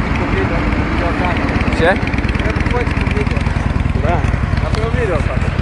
фотику відео. Все? Треба фотику відео. Да. А ты увидел так.